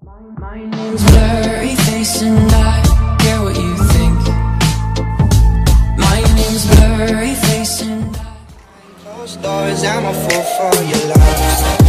My name's Blurryface and I care what you think. My name's Blurryface and I. Doors, I'm a fool for your love.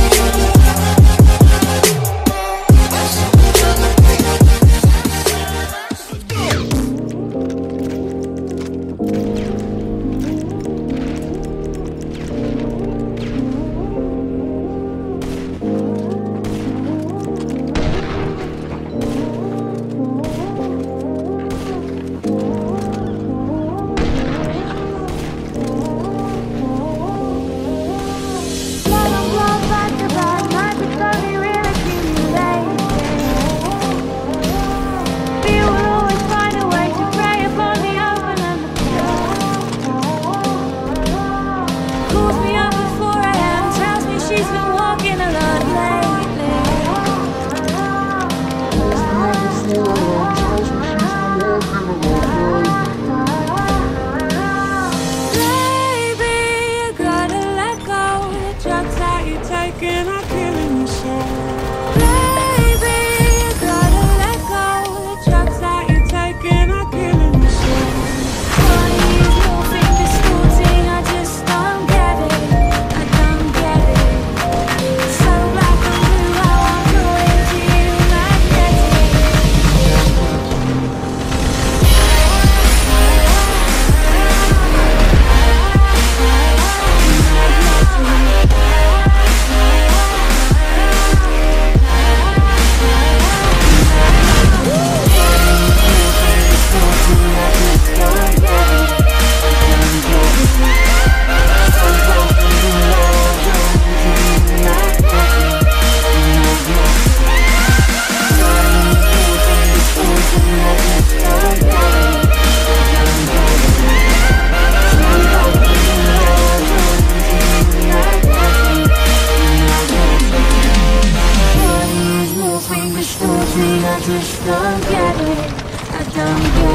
You're I don't get it. I don't get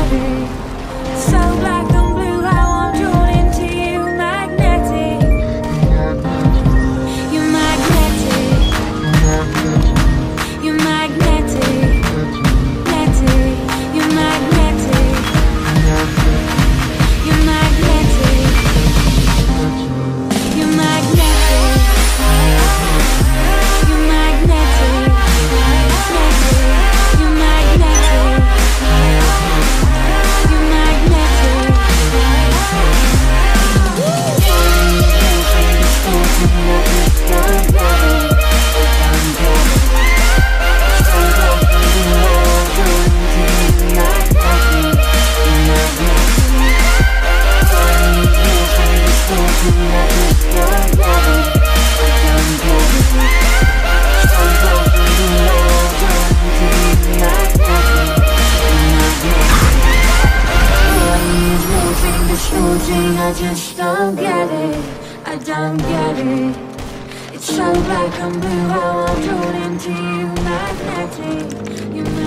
I just don't get it. I don't get it. It's so black and blue I'm drawn into you, magnetic.